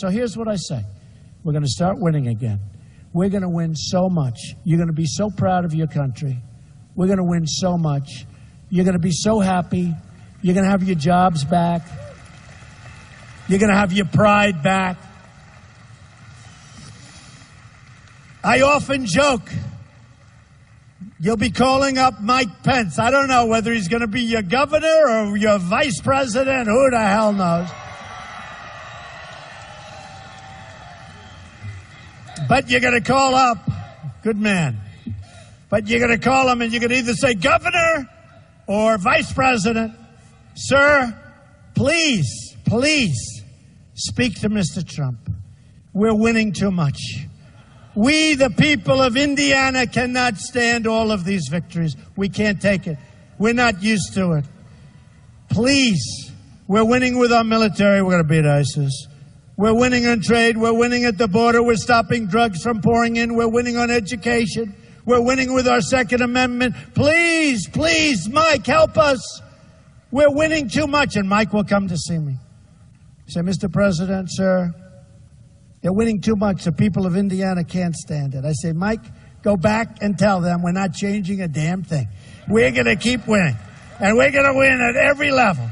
So here's what I say we're going to start winning again. We're going to win so much. You're going to be so proud of your country. We're going to win so much. You're going to be so happy. You're going to have your jobs back. You're going to have your pride back. I often joke. You'll be calling up Mike Pence. I don't know whether he's going to be your governor or your vice president. Who the hell knows? But you're going to call up. Good man. But you're going to call him and going to either say governor or vice president. Sir, please, please speak to Mr. Trump. We're winning too much. We, the people of Indiana, cannot stand all of these victories. We can't take it. We're not used to it. Please, we're winning with our military. We're going to beat ISIS. We're winning on trade. We're winning at the border. We're stopping drugs from pouring in. We're winning on education. We're winning with our Second Amendment. Please, please, Mike, help us. We're winning too much. And Mike will come to see me. Say, Mr. President, sir, they're winning too much. The people of Indiana can't stand it. I say, Mike, go back and tell them we're not changing a damn thing. We're going to keep winning. And we're going to win at every level.